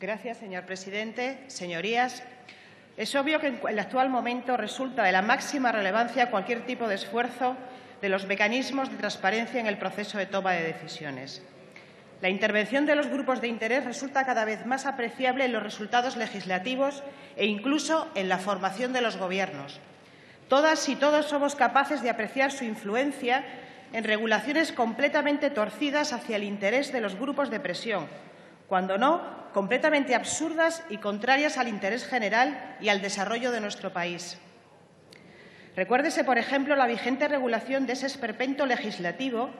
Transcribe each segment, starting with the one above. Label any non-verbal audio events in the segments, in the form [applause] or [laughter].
Gracias, señor presidente. Señorías, es obvio que en el actual momento resulta de la máxima relevancia cualquier tipo de esfuerzo de los mecanismos de transparencia en el proceso de toma de decisiones. La intervención de los grupos de interés resulta cada vez más apreciable en los resultados legislativos e incluso en la formación de los Gobiernos. Todas y todos somos capaces de apreciar su influencia en regulaciones completamente torcidas hacia el interés de los grupos de presión, cuando no, completamente absurdas y contrarias al interés general y al desarrollo de nuestro país. Recuérdese, por ejemplo, la vigente regulación de ese esperpento legislativo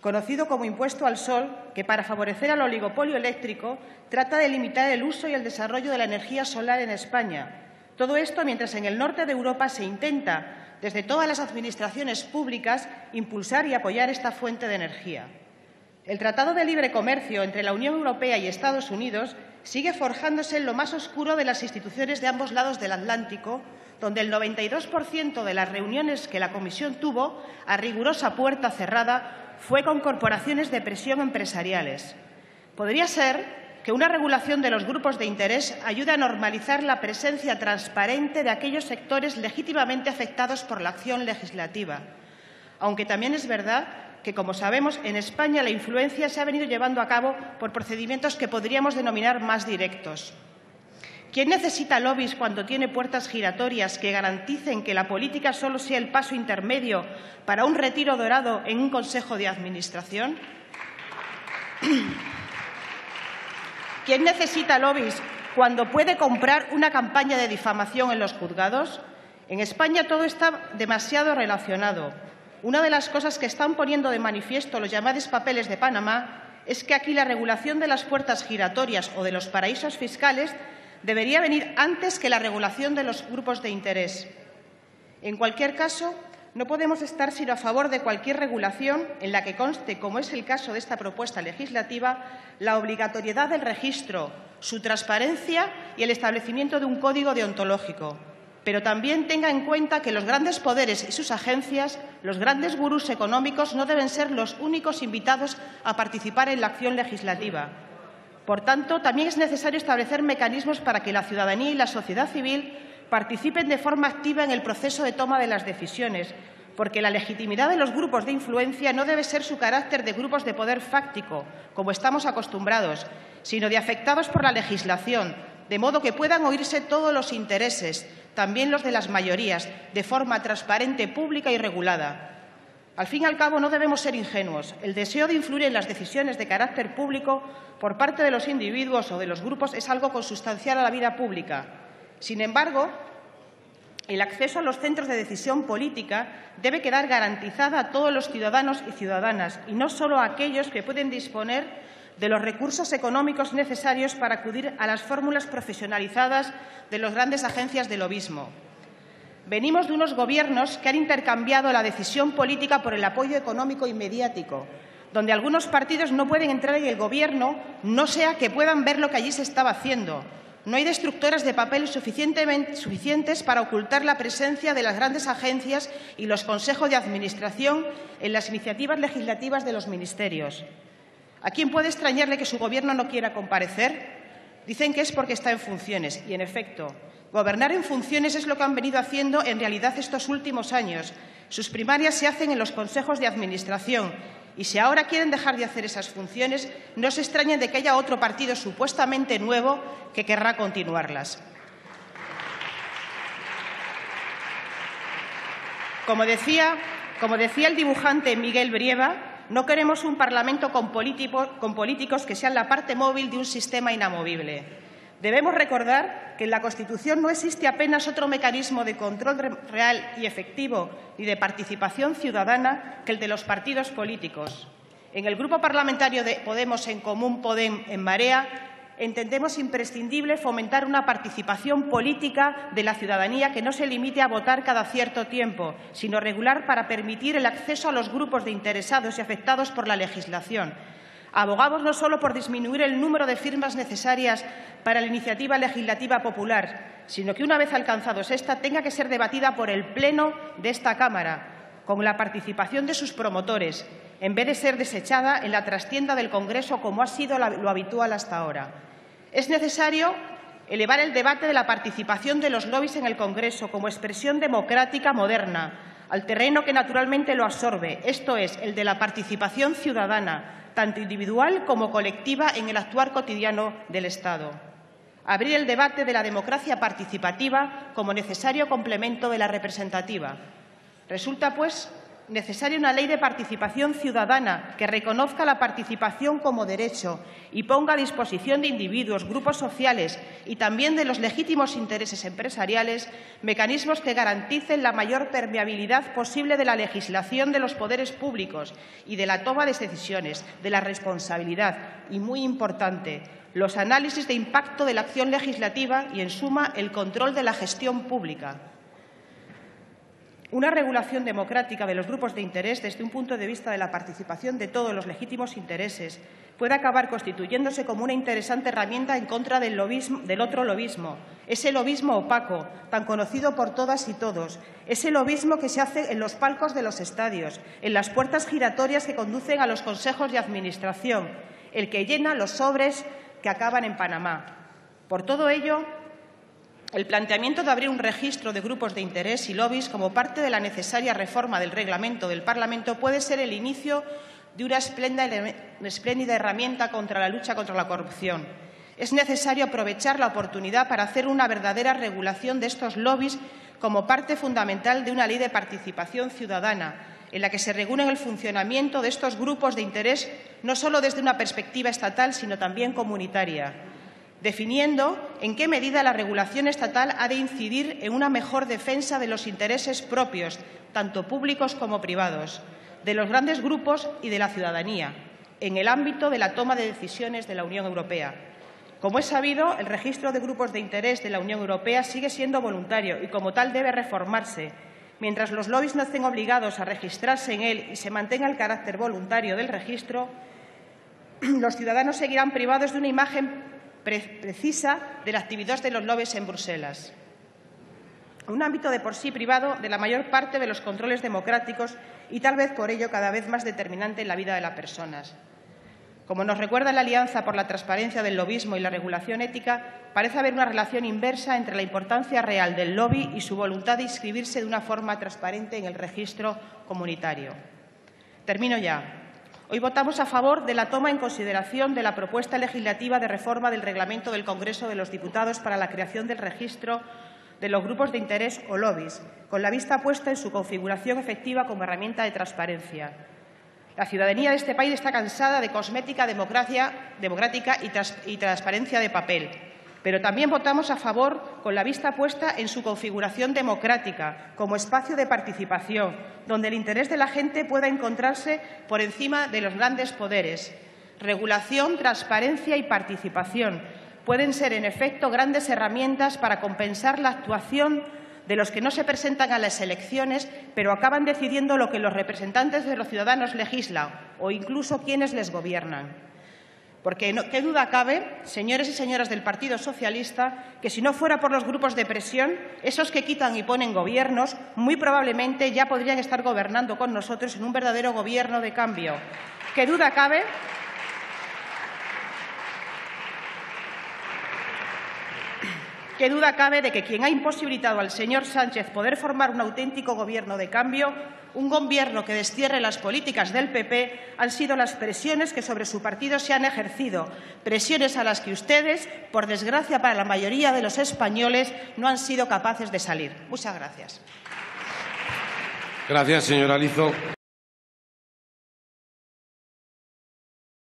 conocido como impuesto al sol, que para favorecer al oligopolio eléctrico trata de limitar el uso y el desarrollo de la energía solar en España. Todo esto mientras en el norte de Europa se intenta, desde todas las administraciones públicas, impulsar y apoyar esta fuente de energía. El Tratado de Libre Comercio entre la Unión Europea y Estados Unidos sigue forjándose en lo más oscuro de las instituciones de ambos lados del Atlántico, donde el 92% de las reuniones que la Comisión tuvo, a rigurosa puerta cerrada, fue con corporaciones de presión empresariales. Podría ser que una regulación de los grupos de interés ayude a normalizar la presencia transparente de aquellos sectores legítimamente afectados por la acción legislativa, aunque también es verdad que, como sabemos, en España la influencia se ha venido llevando a cabo por procedimientos que podríamos denominar más directos. ¿Quién necesita lobbies cuando tiene puertas giratorias que garanticen que la política solo sea el paso intermedio para un retiro dorado en un consejo de administración? [clears throat] ¿Quién necesita lobbies cuando puede comprar una campaña de difamación en los juzgados? En España todo está demasiado relacionado. Una de las cosas que están poniendo de manifiesto los llamados papeles de Panamá es que aquí la regulación de las puertas giratorias o de los paraísos fiscales debería venir antes que la regulación de los grupos de interés. En cualquier caso, no podemos estar sino a favor de cualquier regulación en la que conste, como es el caso de esta propuesta legislativa, la obligatoriedad del registro, su transparencia y el establecimiento de un código deontológico. Pero también tenga en cuenta que los grandes poderes y sus agencias, los grandes gurús económicos, no deben ser los únicos invitados a participar en la acción legislativa. Por tanto, también es necesario establecer mecanismos para que la ciudadanía y la sociedad civil participen de forma activa en el proceso de toma de las decisiones, porque la legitimidad de los grupos de influencia no debe ser su carácter de grupos de poder fáctico, como estamos acostumbrados, sino de afectados por la legislación, de modo que puedan oírse todos los intereses, también los de las mayorías, de forma transparente, pública y regulada. Al fin y al cabo, no debemos ser ingenuos. El deseo de influir en las decisiones de carácter público por parte de los individuos o de los grupos es algo consustancial a la vida pública. Sin embargo, el acceso a los centros de decisión política debe quedar garantizada a todos los ciudadanos y ciudadanas, y no solo a aquellos que pueden disponer de los recursos económicos necesarios para acudir a las fórmulas profesionalizadas de las grandes agencias de lobismo. Venimos de unos gobiernos que han intercambiado la decisión política por el apoyo económico y mediático, donde algunos partidos no pueden entrar en el Gobierno, no sea que puedan ver lo que allí se estaba haciendo. No hay destructoras de papel suficientes para ocultar la presencia de las grandes agencias y los consejos de administración en las iniciativas legislativas de los ministerios. ¿A quién puede extrañarle que su Gobierno no quiera comparecer? Dicen que es porque está en funciones y, en efecto, Gobernar en funciones es lo que han venido haciendo en realidad estos últimos años. Sus primarias se hacen en los consejos de administración y si ahora quieren dejar de hacer esas funciones, no se extrañen de que haya otro partido supuestamente nuevo que querrá continuarlas. Como decía, como decía el dibujante Miguel Brieva, no queremos un Parlamento con, políticos que sean la parte móvil de un sistema inamovible. Debemos recordar que en la Constitución no existe apenas otro mecanismo de control real y efectivo y de participación ciudadana que el de los partidos políticos. En el Grupo Parlamentario de Podemos en Común Podem en Marea entendemos imprescindible fomentar una participación política de la ciudadanía que no se limite a votar cada cierto tiempo, sino regular para permitir el acceso a los grupos de interesados y afectados por la legislación. Abogamos no solo por disminuir el número de firmas necesarias para la iniciativa legislativa popular, sino que una vez alcanzados esta tenga que ser debatida por el Pleno de esta Cámara, con la participación de sus promotores, en vez de ser desechada en la trastienda del Congreso como ha sido lo habitual hasta ahora. Es necesario elevar el debate de la participación de los lobbies en el Congreso como expresión democrática moderna al terreno que naturalmente lo absorbe, esto es, el de la participación ciudadana, tanto individual como colectiva en el actuar cotidiano del Estado. Abrir el debate de la democracia participativa como necesario complemento de la representativa. Resulta, pues, necesaria una ley de participación ciudadana que reconozca la participación como derecho y ponga a disposición de individuos, grupos sociales y también de los legítimos intereses empresariales mecanismos que garanticen la mayor permeabilidad posible de la legislación de los poderes públicos y de la toma de decisiones, de la responsabilidad y, muy importante, los análisis de impacto de la acción legislativa y, en suma, el control de la gestión pública. Una regulación democrática de los grupos de interés desde un punto de vista de la participación de todos los legítimos intereses puede acabar constituyéndose como una interesante herramienta en contra del, otro lobismo, ese lobismo opaco, tan conocido por todas y todos, ese lobismo que se hace en los palcos de los estadios, en las puertas giratorias que conducen a los consejos de administración, el que llena los sobres que acaban en Panamá. Por todo ello, el planteamiento de abrir un registro de grupos de interés y lobbies como parte de la necesaria reforma del reglamento del Parlamento puede ser el inicio de una espléndida herramienta contra la lucha contra la corrupción. Es necesario aprovechar la oportunidad para hacer una verdadera regulación de estos lobbies como parte fundamental de una ley de participación ciudadana, en la que se regule el funcionamiento de estos grupos de interés no solo desde una perspectiva estatal, sino también comunitaria definiendo en qué medida la regulación estatal ha de incidir en una mejor defensa de los intereses propios, tanto públicos como privados, de los grandes grupos y de la ciudadanía, en el ámbito de la toma de decisiones de la Unión Europea. Como es sabido, el registro de grupos de interés de la Unión Europea sigue siendo voluntario y, como tal, debe reformarse. Mientras los lobbies no estén obligados a registrarse en él y se mantenga el carácter voluntario del registro, [clears throat] los ciudadanos seguirán privados de una imagen precisa de la actividad de los lobbies en Bruselas. Un ámbito de por sí privado de la mayor parte de los controles democráticos y tal vez por ello cada vez más determinante en la vida de las personas. Como nos recuerda la Alianza por la Transparencia del Lobismo y la Regulación Ética, parece haber una relación inversa entre la importancia real del lobby y su voluntad de inscribirse de una forma transparente en el registro comunitario. Termino ya. Hoy votamos a favor de la toma en consideración de la propuesta legislativa de reforma del reglamento del Congreso de los Diputados para la creación del registro de los grupos de interés o lobbies, con la vista puesta en su configuración efectiva como herramienta de transparencia. La ciudadanía de este país está cansada de cosmética democracia, democrática y, y transparencia de papel pero también votamos a favor con la vista puesta en su configuración democrática, como espacio de participación, donde el interés de la gente pueda encontrarse por encima de los grandes poderes. Regulación, transparencia y participación pueden ser, en efecto, grandes herramientas para compensar la actuación de los que no se presentan a las elecciones, pero acaban decidiendo lo que los representantes de los ciudadanos legislan o incluso quienes les gobiernan. Porque qué duda cabe, señores y señoras del Partido Socialista, que si no fuera por los grupos de presión, esos que quitan y ponen gobiernos, muy probablemente ya podrían estar gobernando con nosotros en un verdadero gobierno de cambio. ¿Qué duda cabe? ¿Qué duda cabe de que quien ha imposibilitado al señor Sánchez poder formar un auténtico gobierno de cambio, un gobierno que destierre las políticas del PP, han sido las presiones que sobre su partido se han ejercido, presiones a las que ustedes, por desgracia para la mayoría de los españoles, no han sido capaces de salir? Muchas gracias. Gracias, señora Lizo.